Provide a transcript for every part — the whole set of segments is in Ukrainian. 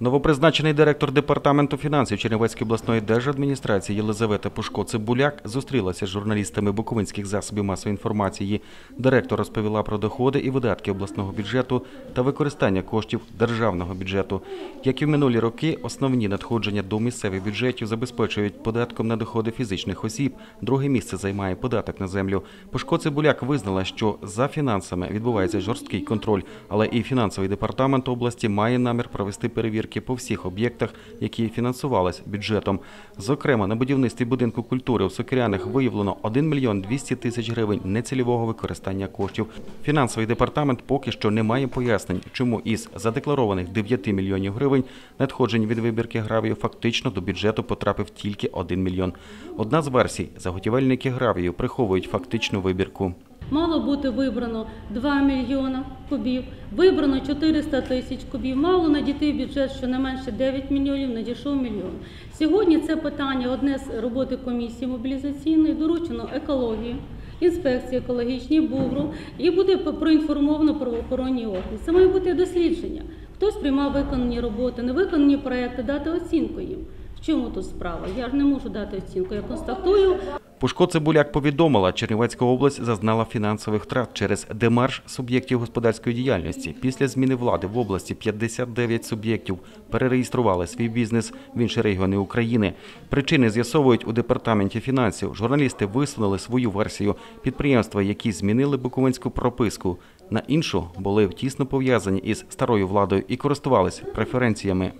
Новопризначений директор департаменту фінансів Чернівецької обласної держадміністрації Єлизавета Пушко-Цибуляк зустрілася з журналістами буковинських засобів масової інформації. Директор розповіла про доходи і видатки обласного бюджету та використання коштів державного бюджету. Як і в минулі роки, основні надходження до місцевих бюджетів забезпечують податком на доходи фізичних осіб. Друге місце займає податок на землю. Пушко-Цибуляк визнала, що за фінансами відбувається жорсткий контроль, але і фінансовий департамент області має намір провести перевірки по всіх об'єктах, які фінансувались бюджетом. Зокрема, на будівництві будинку культури в Сокирянах виявлено 1 мільйон 200 тисяч гривень нецільового використання коштів. Фінансовий департамент поки що не має пояснень, чому із задекларованих 9 мільйонів гривень надходжень від вибірки гравію фактично до бюджету потрапив тільки 1 мільйон. Одна з версій – заготівельники гравію приховують фактичну вибірку. Мало бути вибрано 2 мільйона кубів, вибрано 400 тисяч кубів, мало надійти в бюджет щонайменше 9 мільйонів, надійшов мільйон. Сьогодні це питання одне з роботи комісії мобілізаційної, доручено екології, інспекції екологічній, БУВРу, і буде проінформовано правоохоронні органи. Це має бути дослідження. Хтось приймав виконані роботи, невиконані проекти, дати оцінку їм. В чому тут справа? Я ж не можу дати оцінку. Я констатую, Пушко Цибуляк повідомила, Чернівецька область зазнала фінансових втрат через демарш суб'єктів господарської діяльності. Після зміни влади в області 59 суб'єктів перереєстрували свій бізнес в інші регіони України. Причини з'ясовують у департаменті фінансів. Журналісти висунули свою версію. Підприємства, які змінили буковинську прописку, на іншу були тісно пов'язані із старою владою і користувались преференціями.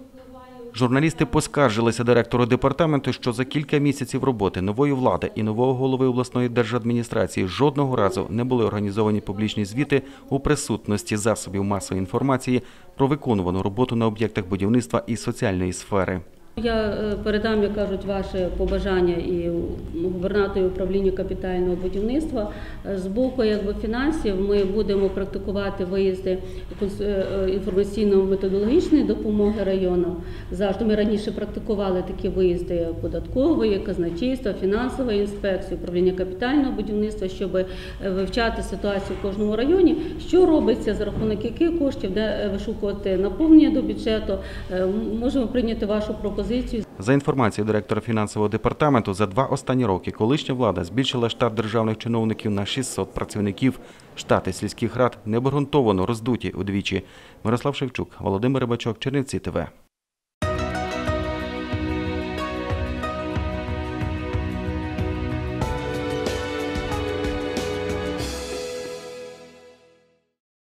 Журналісти поскаржилися директору департаменту, що за кілька місяців роботи нової влади і нового голови обласної держадміністрації жодного разу не були організовані публічні звіти у присутності засобів масової інформації про виконувану роботу на об'єктах будівництва і соціальної сфери. Я е, передам, як кажуть, ваше побажання і губернатору управління капітального будівництва. Е, З боку якби, фінансів ми будемо практикувати виїзди е, інформаційно-методологічної допомоги районам. Завжди ми раніше практикували такі виїзди податкової, казначейства, фінансової інспекції, управління капітального будівництва, щоб вивчати ситуацію в кожному районі, що робиться за рахунок яких коштів, де вишукувати наповнення до бюджету. Можемо прийняти вашу пропозицію. За інформацією директора фінансового департаменту, за два останні роки колишня влада збільшила штат державних чиновників на 600 працівників. Штати сільських рад необґрунтовано роздуті удвічі. Мирослав Шевчук, Володимир Рибачок, Чернівці ТВ.